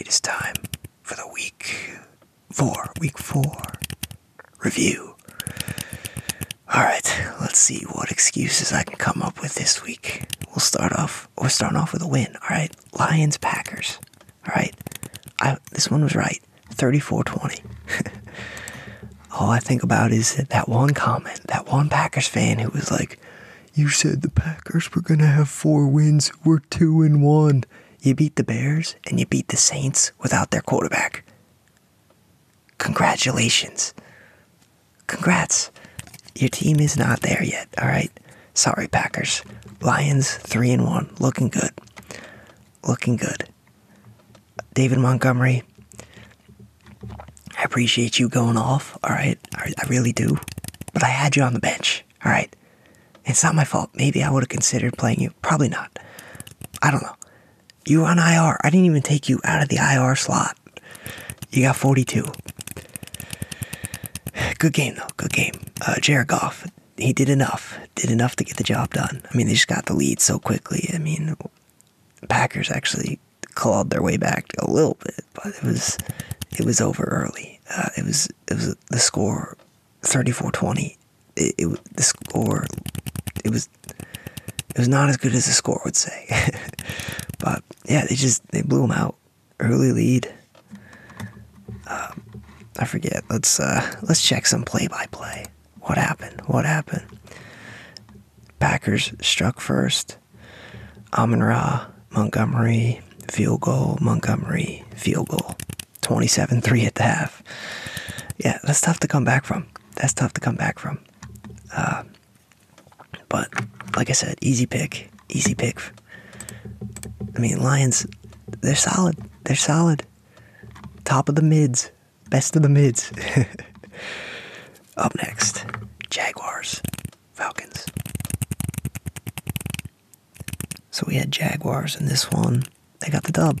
it is time for the week four, week four review. Alright, let's see what excuses I can come up with this week. We'll start off, we're starting off with a win. Alright, Lions Packers. Alright, I this one was right 34 20. All I think about is that one comment, that one Packers fan who was like, You said the Packers were going to have four wins. We're two and one. You beat the Bears and you beat the Saints without their quarterback. Congratulations. Congrats. Your team is not there yet, all right? Sorry, Packers. Lions 3 and 1. Looking good. Looking good. David Montgomery, I appreciate you going off, all right? I, I really do. But I had you on the bench, all right? It's not my fault. Maybe I would have considered playing you. Probably not. I don't know. You were on IR. I didn't even take you out of the IR slot. You got 42. Good game, though. Good game. Uh, Jared Goff, he did enough. Did enough to get the job done. I mean, they just got the lead so quickly. I mean, Packers actually clawed their way back a little bit, but it was it was over early. Uh, it was it was the score 34-20. It, it the score it was it was not as good as the score would say. but yeah, they just they blew them out. Early lead. Um, I forget. Let's uh, let's check some play by play. What happened? What happened? Packers struck first. Amon Ra, Montgomery, field goal, Montgomery, field goal. 27 3 at the half. Yeah, that's tough to come back from. That's tough to come back from. Uh, but, like I said, easy pick. Easy pick. I mean, Lions, they're solid. They're solid. Top of the mids. Best of the mids. Up next, Jaguars, Falcons. So we had Jaguars in this one. They got the dub.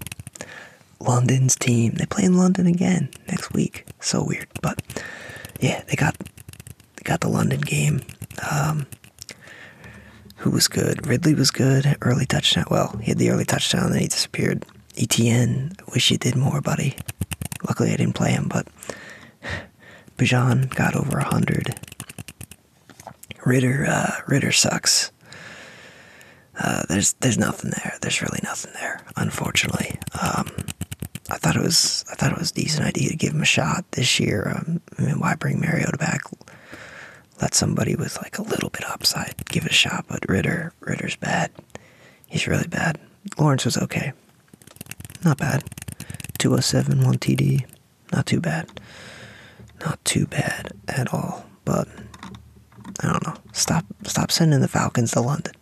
London's team. They play in London again next week. So weird, but yeah, they got they got the London game. Um, who was good? Ridley was good. Early touchdown. Well, he had the early touchdown, then he disappeared. ETN, wish you did more, buddy. Luckily, I didn't play him, but Bijan got over a hundred. Ridder, uh, Ridder sucks. Uh, there's there's nothing there. There's really nothing there, unfortunately. Um, I thought it was I thought it was a decent idea to give him a shot this year. Um, I mean, why bring Mariota back? Let somebody with like a little bit upside give it a shot. But Ridder, Ridder's bad. He's really bad. Lawrence was okay, not bad. 207, one TD, not too bad. Not too bad at all. But I don't know. Stop stop sending the Falcons to London.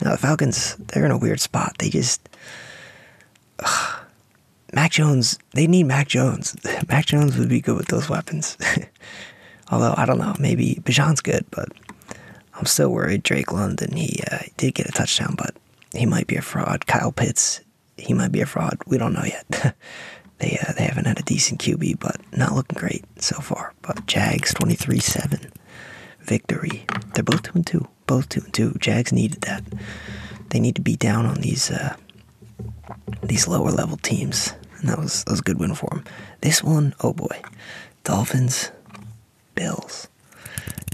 Now the Falcons, they're in a weird spot. They just ugh, Mac Jones, they need Mac Jones. Mac Jones would be good with those weapons. Although I don't know, maybe Bijan's good, but I'm still worried. Drake London, he uh, did get a touchdown, but he might be a fraud. Kyle Pitts, he might be a fraud. We don't know yet. they uh, they haven't had a decent QB, but not looking great so far. But Jags 23-7 victory. They're both two and two. Both two and two. Jags needed that. They need to be down on these uh, these lower level teams, and that was that was a good win for them. This one, oh boy, Dolphins, Bills.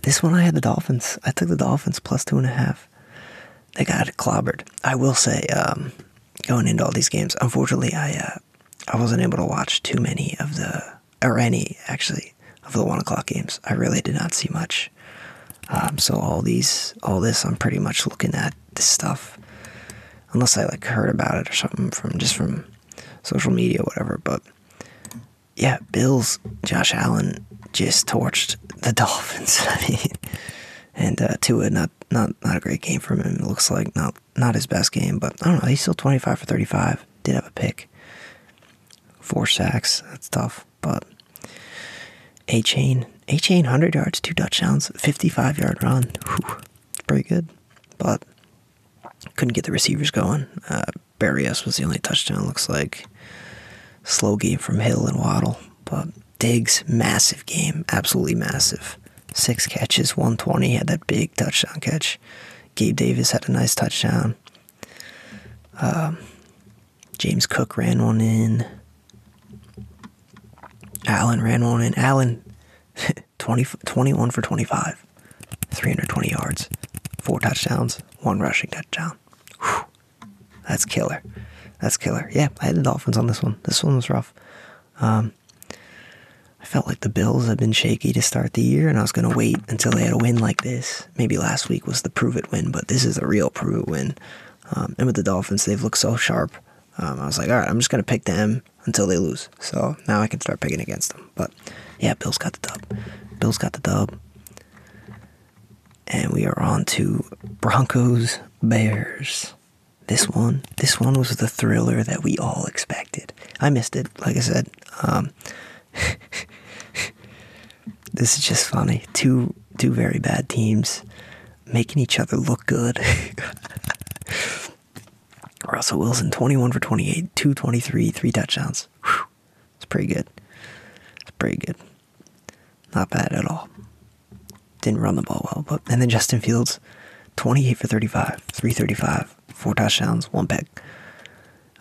This one I had the Dolphins. I took the Dolphins plus two and a half. They got clobbered. I will say, um, going into all these games, unfortunately, I uh, I wasn't able to watch too many of the or any actually of the one o'clock games. I really did not see much. Um, so all these, all this, I'm pretty much looking at this stuff, unless I like heard about it or something from just from social media, whatever. But yeah, Bills, Josh Allen just torched the Dolphins. I mean, and uh, Tua, not not not a great game from him. It looks like not not his best game, but I don't know. He's still 25 for 35. Did have a pick, four sacks. That's tough, but Achane Achane 100 yards, two touchdowns, 55 yard run. Whew, pretty good. But couldn't get the receivers going. Uh, Berrios was the only touchdown, looks like. Slow game from Hill and Waddle. But Diggs, massive game. Absolutely massive. Six catches, 120. Had that big touchdown catch. Gabe Davis had a nice touchdown. Um, James Cook ran one in. Allen ran one in. Allen, 20, 21 for 25, 320 yards, four touchdowns, one rushing touchdown. Whew. That's killer. That's killer. Yeah, I had the Dolphins on this one. This one was rough. Um, felt like the Bills had been shaky to start the year, and I was going to wait until they had a win like this. Maybe last week was the prove it win, but this is a real prove it win. Um, and with the Dolphins, they've looked so sharp. Um, I was like, all right, I'm just going to pick them until they lose. So now I can start picking against them. But yeah, Bills got the dub. Bills got the dub. And we are on to Broncos Bears. This one, this one was the thriller that we all expected. I missed it, like I said. Um, this is just funny. Two two very bad teams making each other look good. Russell Wilson, 21 for 28, 223, three touchdowns. Whew. It's pretty good. It's pretty good. Not bad at all. Didn't run the ball well, but and then Justin Fields, 28 for 35, 335, four touchdowns, one pick.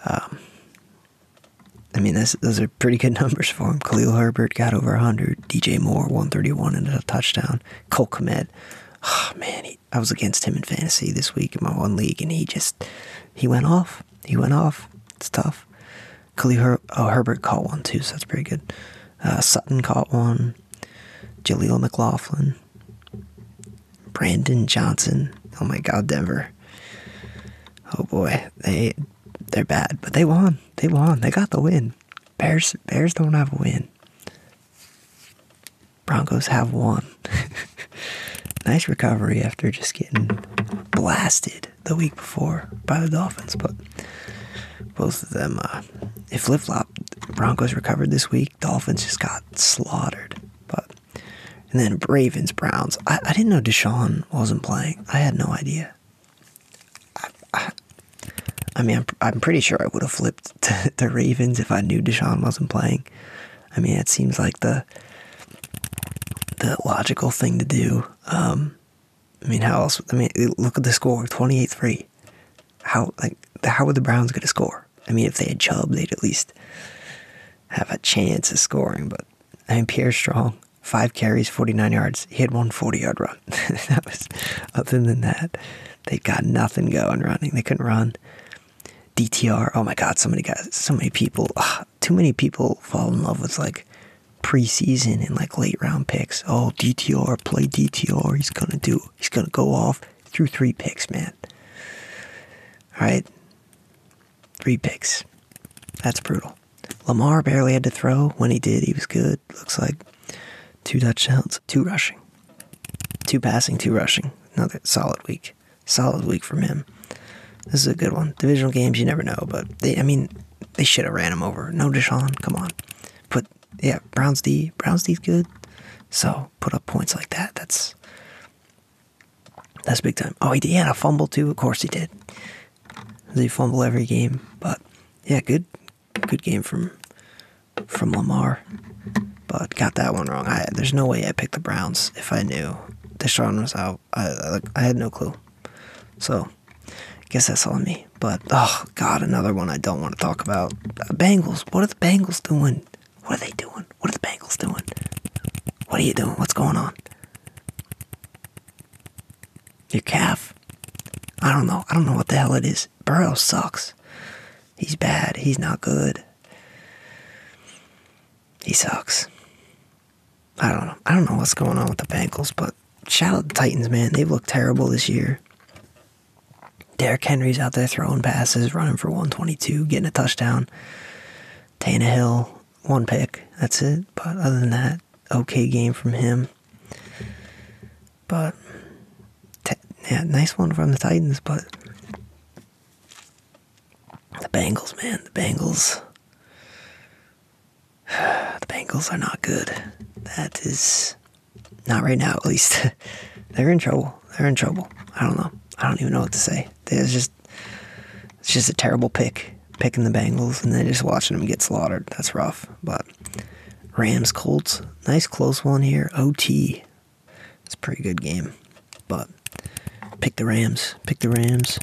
Um, I mean, this, those are pretty good numbers for him. Khalil Herbert got over 100. DJ Moore, 131 and a touchdown. Cole Kmet, oh, man, he, I was against him in fantasy this week in my one league, and he just, he went off. He went off. It's tough. Khalil Her- oh, Herbert caught one too, so that's pretty good. Uh, Sutton caught one. Jaleel McLaughlin. Brandon Johnson. Oh my God, Denver. Oh boy, they they're bad, but they won. They won. They got the win. Bears Bears don't have a win. Broncos have won. nice recovery after just getting blasted the week before by the Dolphins, but both of them uh, it flip flop, Broncos recovered this week. Dolphins just got slaughtered. But and then Ravens Browns. I, I didn't know Deshaun wasn't playing. I had no idea. I, mean, I'm, I'm pretty sure I would have flipped to the Ravens if I knew Deshaun wasn't playing. I mean, it seems like the the logical thing to do. Um, I mean, how else? I mean, look at the score, twenty eight three. How like how were the Browns going to score? I mean, if they had Chubb, they'd at least have a chance of scoring. But I mean, Pierre Strong, five carries, forty nine yards. He had one 40 yard run. that was other than that, they got nothing going running. They couldn't run. DTR. Oh my God, so many guys, so many people. Ugh, too many people fall in love with like preseason and like late round picks. Oh, DTR, play DTR. He's gonna do. He's gonna go off through three picks, man. All right, three picks. That's brutal. Lamar barely had to throw. When he did, he was good. Looks like two touchdowns, two rushing, two passing, two rushing. Another solid week. Solid week from him. This is a good one. Divisional games, you never know, but they, I mean, they should have ran him over. No Deshaun, come on. Put, yeah, Browns D, Browns D's good. So put up points like that. That's that's big time. Oh, he, did, he had a fumble too. Of course he did. He fumble every game, but yeah, good, good game from from Lamar. But got that one wrong. I, there's no way I picked the Browns if I knew Deshaun was out. I, I had no clue. So guess that's on me. But oh god, another one I don't want to talk about. Uh, Bengals. What are the Bengals doing? What are they doing? What are the Bengals doing? What are you doing? What's going on? Your calf. I don't know. I don't know what the hell it is. Burrow sucks. He's bad. He's not good. He sucks. I don't know. I don't know what's going on with the Bengals, but shout out the Titans, man. They've looked terrible this year. Derrick Henry's out there throwing passes, running for 122, getting a touchdown. Tannehill, one pick. That's it. But other than that, okay game from him. But yeah, nice one from the Titans. But the Bengals, man, the Bengals. The Bengals are not good. That is not right now, at least. They're in trouble. They're in trouble. I don't know. I don't even know what to say. It's just it's just a terrible pick picking the Bengals and then just watching them get slaughtered. That's rough. But Rams Colts, nice close one here. OT. It's a pretty good game. But pick the Rams. Pick the Rams.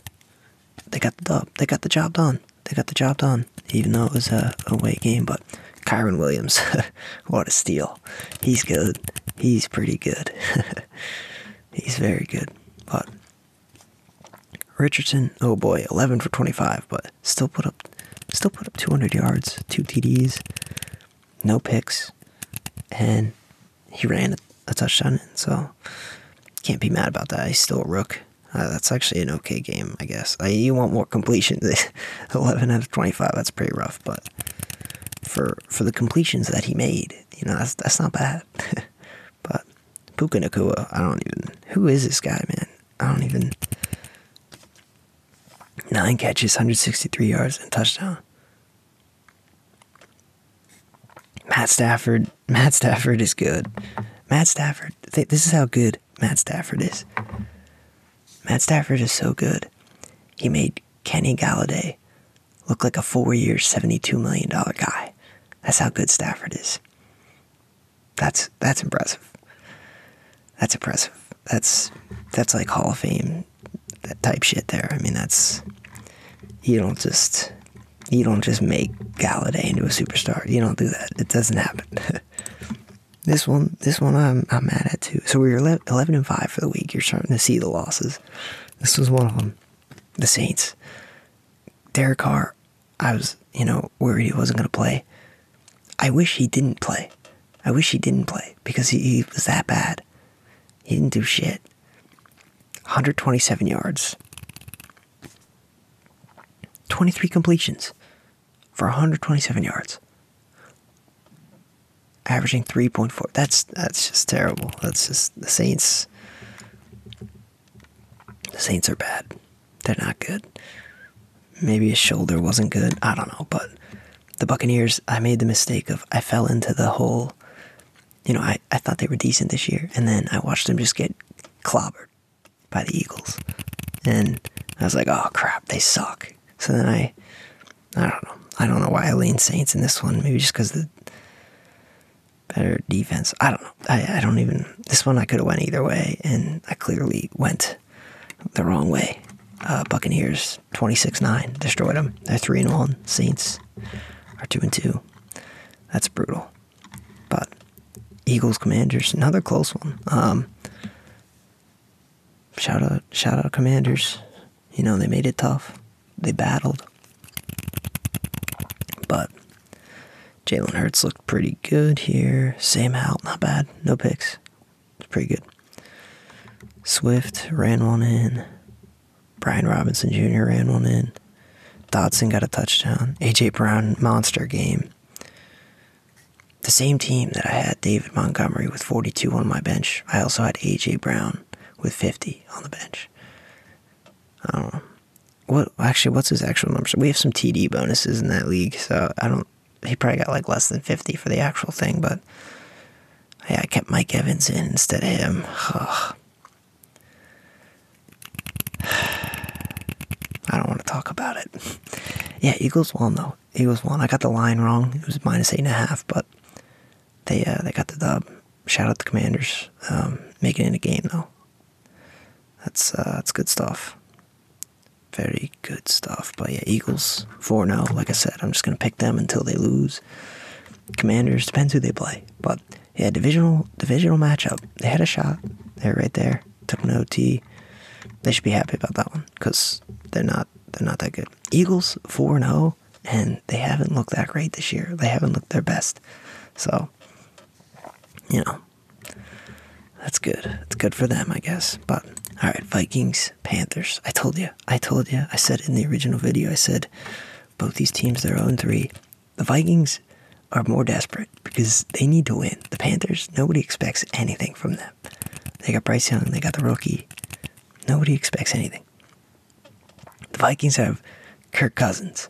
They got the dub. They got the job done. They got the job done. Even though it was a away game, but Kyren Williams, what a steal. He's good. He's pretty good. He's very good. But Richardson, oh boy, 11 for 25, but still put up still put up 200 yards, two TDs, no picks, and he ran a, touchdown in, so can't be mad about that. He's still a rook. Uh, that's actually an okay game, I guess. You want more completion. 11 out of 25, that's pretty rough, but for for the completions that he made, you know, that's that's not bad. but Puka Nacua, I don't even. Who is this guy, man? I don't even. Nine catches, 163 yards, and touchdown. Matt Stafford. Matt Stafford is good. Matt Stafford. This is how good Matt Stafford is. Matt Stafford is so good. He made Kenny Golladay look like a four-year, $72 million guy. That's how good Stafford is. That's that's impressive. That's impressive. That's that's like Hall of Fame that type shit there. I mean, that's you don't just you don't just make Golladay into a superstar. You don't do that. It doesn't happen. this one, this one, I'm I'm mad at too. So we were 11 and five for the week. You're starting to see the losses. This was one of them. The Saints. Derek Carr. I was, you know, worried he wasn't going to play. I wish he didn't play. I wish he didn't play because he, he was that bad. He didn't do shit. 127 yards, 23 completions for 127 yards. Averaging 3.4. That's that's just terrible. That's just the Saints. The Saints are bad. They're not good. Maybe his shoulder wasn't good. I don't know, but the Buccaneers, I made the mistake of I fell into the whole you know, I, I thought they were decent this year, and then I watched them just get clobbered by the Eagles. And I was like, oh crap, they suck. So then I, I don't know. I don't know why I lean Saints in this one. Maybe just because the better defense. I don't know. I, I don't even. This one I could have went either way, and I clearly went the wrong way. Uh, Buccaneers 26-9 destroyed them. They're three and one. Saints are two and two. That's brutal. But Eagles Commanders another close one. Um, shout out shout out Commanders. You know they made it tough. They battled. But Jalen Hurts looked pretty good here. Same out, not bad. No picks. It's pretty good. Swift ran one in. Brian Robinson Jr. ran one in. Dotson got a touchdown. AJ Brown monster game. The same team that I had David Montgomery with 42 on my bench. I also had AJ Brown with 50 on the bench. I don't know what actually what's his actual numbers? We have some TD bonuses in that league, so I don't. He probably got like less than fifty for the actual thing, but yeah, I kept Mike Evans in instead of him. Ugh. I don't want to talk about it. Yeah, Eagles won though. Eagles won. I got the line wrong. It was minus eight and a half, but they uh, they got the dub. Shout out the Commanders, um, making it in a game though. That's uh, that's good stuff very good stuff. But yeah, Eagles 4 0. Like I said, I'm just going to pick them until they lose. Commanders, depends who they play. But yeah, divisional divisional matchup. They had a shot. They're right there. Took an OT. They should be happy about that one because they're not they're not that good. Eagles 4 0, and they haven't looked that great this year. They haven't looked their best. So, you know, that's good. It's good for them, I guess. But all right, Vikings, Panthers. I told you. I told you. I said in the original video, I said both these teams, they're 0 3. The Vikings are more desperate because they need to win. The Panthers, nobody expects anything from them. They got Bryce Young, they got the rookie. Nobody expects anything. The Vikings have Kirk Cousins,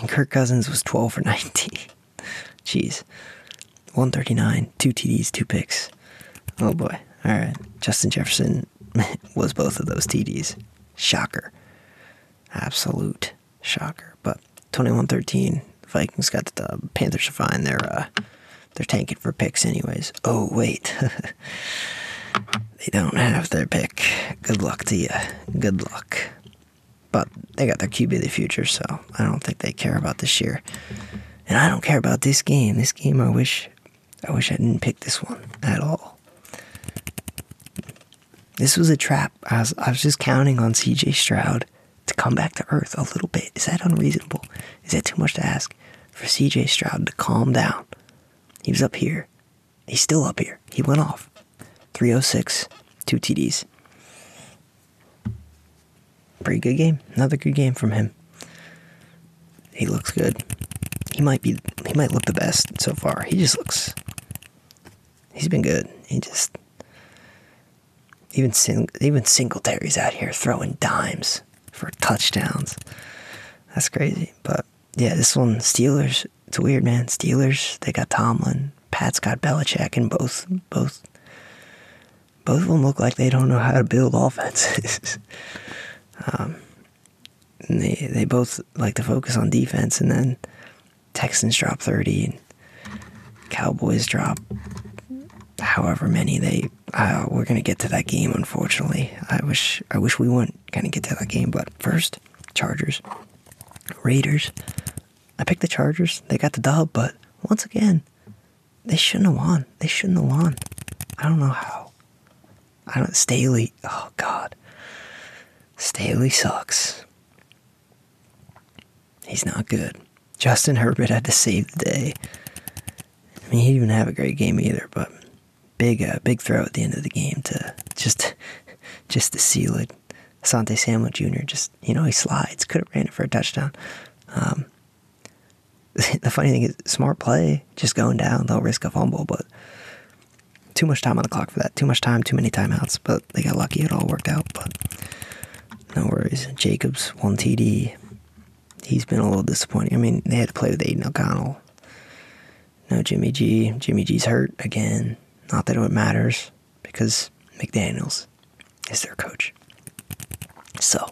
and Kirk Cousins was 12 for 19. Jeez. 139, two TDs, two picks. Oh boy. All right. Justin Jefferson was both of those TDs. Shocker. Absolute shocker. But 21-13, Vikings got the dub. Panthers are fine. They're uh, they're tanking for picks anyways. Oh wait. they don't have their pick. Good luck to you. Good luck. But they got their QB of the future, so I don't think they care about this year. And I don't care about this game. This game, I wish, I wish I didn't pick this one at all. This was a trap. I was, I was just counting on CJ Stroud to come back to earth a little bit. Is that unreasonable? Is that too much to ask for CJ Stroud to calm down? He was up here. He's still up here. He went off. 306, two TDs. Pretty good game. Another good game from him. He looks good. He might be he might look the best so far. He just looks he's been good. He just even sing, even Singletary's out here throwing dimes for touchdowns. That's crazy. But yeah, this one Steelers. It's weird, man. Steelers. They got Tomlin. Pat's got Belichick, and both both both of them look like they don't know how to build offenses. um, they they both like to focus on defense, and then Texans drop thirty, and Cowboys drop however many they. Uh, we're gonna get to that game. Unfortunately, I wish I wish we wouldn't kind of get to that game. But first, Chargers, Raiders. I picked the Chargers. They got the dub, but once again, they shouldn't have won. They shouldn't have won. I don't know how. I don't. Staley. Oh God. Staley sucks. He's not good. Justin Herbert had to save the day. I mean, he didn't even have a great game either, but big, uh, big throw at the end of the game to just, just to seal it. Asante Samuel Jr. just, you know, he slides. Could have ran it for a touchdown. Um, the funny thing is, smart play, just going down, they'll risk a fumble, but too much time on the clock for that. Too much time, too many timeouts, but they got lucky. It all worked out, but no worries. Jacobs, one TD. He's been a little disappointing. I mean, they had to play with Aidan O'Connell. No Jimmy G. Jimmy G's hurt again. Not that it matters, because McDaniels is their coach. So,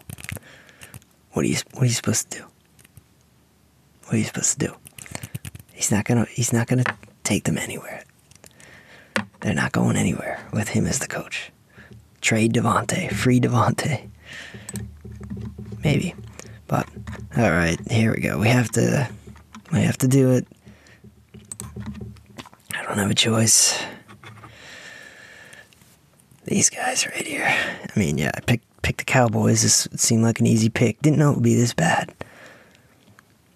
what are you what are you supposed to do? What are you supposed to do? He's not gonna he's not gonna take them anywhere. They're not going anywhere with him as the coach. Trade Davante, free Davante. Maybe. But alright, here we go. We have to we have to do it. I don't have a choice. These guys right here. I mean, yeah, I picked picked the Cowboys. This seemed like an easy pick. Didn't know it would be this bad.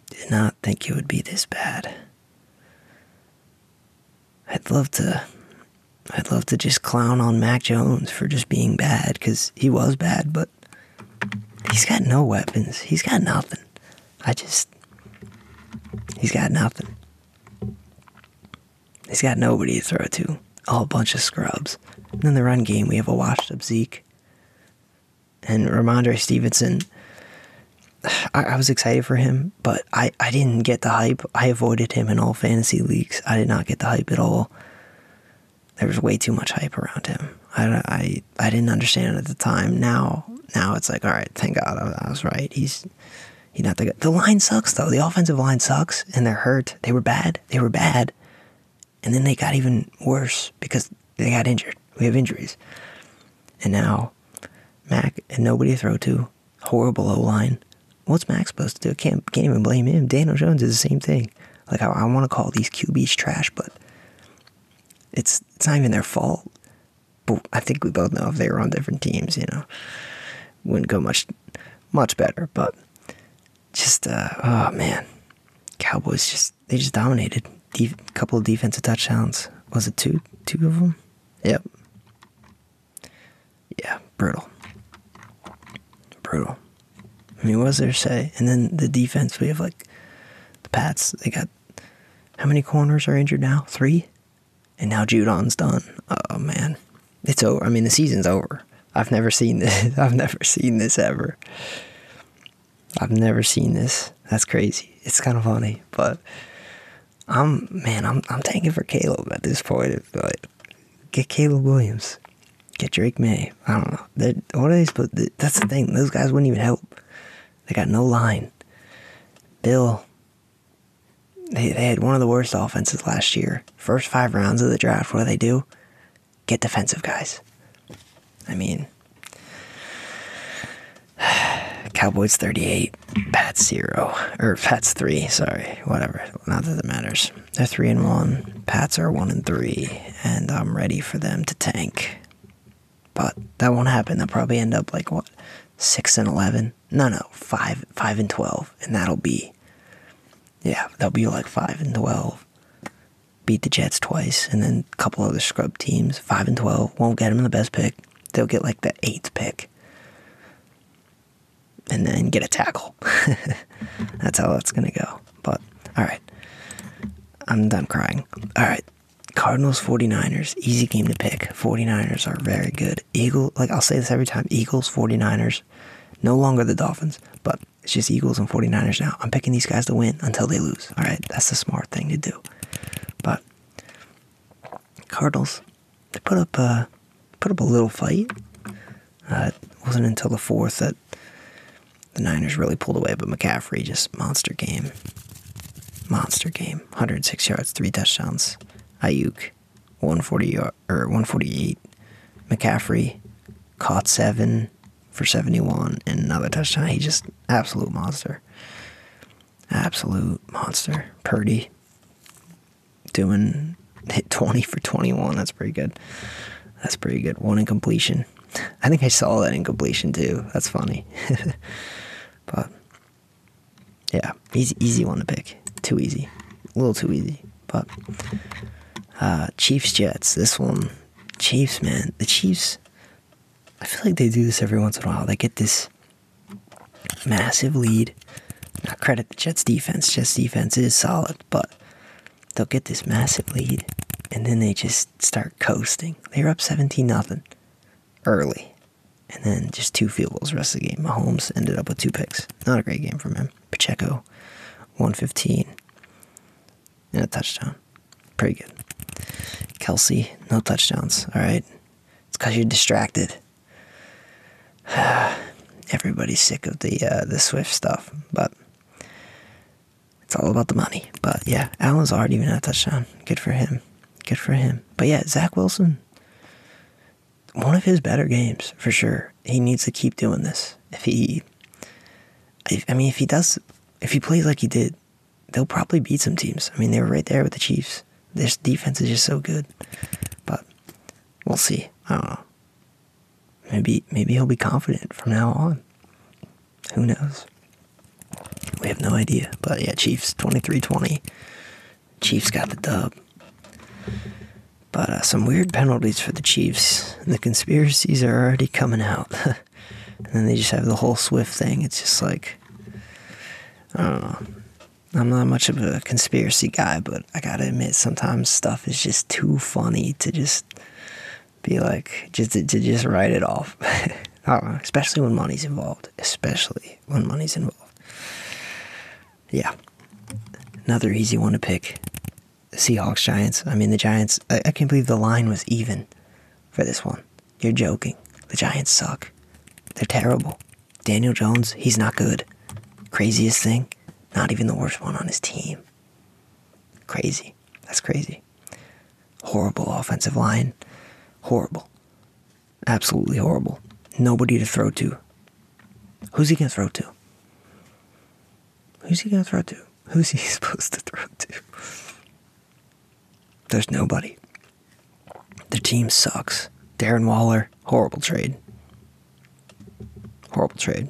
Did not think it would be this bad. I'd love to I'd love to just clown on Mac Jones for just being bad cuz he was bad, but he's got no weapons. He's got nothing. I just he's got nothing. He's got nobody to throw to. A bunch of scrubs. And in the run game, we have a washed up Zeke and Rhamondre Stevenson. I, I, was excited for him, but I, I didn't get the hype. I avoided him in all fantasy leagues. I did not get the hype at all. There was way too much hype around him. I, I, I didn't understand it at the time. Now now it's like, all right, thank God I, I was right. He's he's not the good. The line sucks though. The offensive line sucks, and they're hurt. They were bad. They were bad, and then they got even worse because they got injured. We have injuries, and now Mac and nobody to throw to. Horrible O line. What's Mac supposed to do? Can't can't even blame him. Daniel Jones is the same thing. Like I, I want to call these QBs trash, but it's it's not even their fault. But I think we both know if they were on different teams, you know, wouldn't go much much better. But just uh, oh man, Cowboys just they just dominated. A couple of defensive touchdowns. Was it two? Two of them? Yep. Brutal brutal. I mean, what was there say? And then the defense, we have like the Pats. They got how many corners are injured now? Three, and now Judon's done. Oh man, it's over. I mean, the season's over. I've never seen this. I've never seen this ever. I've never seen this. That's crazy. It's kind of funny, but I'm man. I'm I'm tanking for Caleb at this point. But get Caleb Williams get Drake Maye. I don't know. They're, what are they supposed? To, that's the thing. Those guys wouldn't even help. They got no line. Bill. They they had one of the worst offenses last year. First five rounds of the draft. What do they do? Get defensive guys. I mean, Cowboys 38, Pats 0. Or Pats 3, sorry. Whatever. Not that it matters. They're 3 and 1. Pats are 1 and 3. And I'm ready for them to tank. But that won't happen. They'll probably end up like what? 6 and 11? No, no. 5 5 and 12. And that'll be Yeah, they'll be like 5 and 12. Beat the Jets twice and then a couple other scrub teams. 5 and 12 won't get them the best pick. They'll get like the 8th pick and then get a tackle. that's how that's gonna go. But all right, I'm done crying. All right, Cardinals 49ers, easy game to pick. 49ers are very good. Eagle, like I'll say this every time, Eagles 49ers, no longer the Dolphins, but it's just Eagles and 49ers now. I'm picking these guys to win until they lose. All right, that's the smart thing to do. But Cardinals, they put up a put up a little fight. Uh, it wasn't until the fourth that the Niners really pulled away, but McCaffrey just monster game. Monster game. 106 yards, three touchdowns. Aiyuk, 140 or 148. McCaffrey caught seven for 71 and another touchdown. He just absolute monster. Absolute monster. Purdy doing hit 20 for 21. That's pretty good. That's pretty good. One incompletion. I think I saw that incompletion too. That's funny. but yeah, easy, easy one to pick. Too easy, a little too easy. But uh, Chiefs Jets. This one, Chiefs man. The Chiefs. I feel like they do this every once in a while. They get this massive lead. Now credit the Jets defense. Jets defense is solid, but they'll get this massive lead, and then they just start coasting. They're up seventeen nothing early. And then just two field goals the rest of the game. Mahomes ended up with two picks. Not a great game from him. Pacheco, 115 and a touchdown. Pretty good. Kelce, no touchdowns. All right. It's because you're distracted. Everybody's sick of the uh, the Swift stuff, but it's all about the money. But yeah, Allen's already even had a touchdown. Good for him. Good for him. But yeah, Zach Wilson, one of his better games for sure. He needs to keep doing this. If he, I mean, if he does, if he plays like he did, they'll probably beat some teams. I mean, they were right there with the Chiefs. This defense is just so good, but we'll see. I don't know. Maybe, maybe he'll be confident from now on. Who knows? We have no idea. But yeah, Chiefs 23-20. Chiefs got the dub. But uh, some weird penalties for the Chiefs. The conspiracies are already coming out. and then they just have the whole Swift thing. It's just like, I don't know. I'm not much of a conspiracy guy, but I gotta admit, sometimes stuff is just too funny to just be like, just to, to just write it off. Know, especially when money's involved. Especially when money's involved. Yeah. Another easy one to pick Seahawks Giants. I mean, the Giants, I, I can't believe the line was even for this one. You're joking. The Giants suck. They're terrible. Daniel Jones, he's not good. Craziest thing, not even the worst one on his team. Crazy. That's crazy. Horrible offensive line. Horrible. Absolutely horrible. Nobody to throw to. Who's he going to throw to? Who's he going to throw to? Who's he supposed to throw to? There's nobody. Their team sucks. Darren Waller, horrible trade. Horrible trade.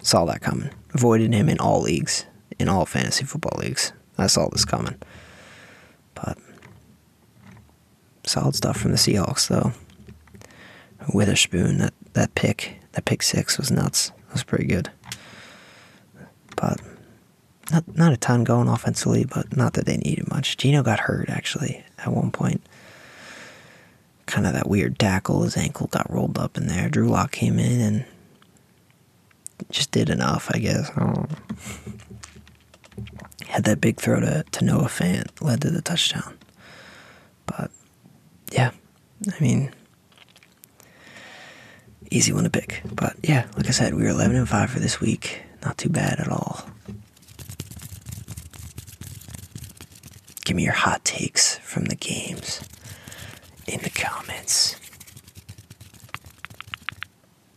Saw that coming. Avoided him in all leagues, in all fantasy football leagues. I saw this coming. But solid stuff from the Seahawks, though. Witherspoon, that, that pick, that pick six was nuts. Was pretty good. But not not a ton going offensively, but not that they needed much. Geno got hurt actually at one point. Kind of that weird tackle, his ankle got rolled up in there. Drew Lock came in and just did enough, I guess. I Had that big throw to, to Noah Fant, led to the touchdown. But yeah, I mean, easy one to pick. But yeah, like I said, we were 11 and 5 for this week. Not too bad at all. Give me your hot takes from the games in the comments.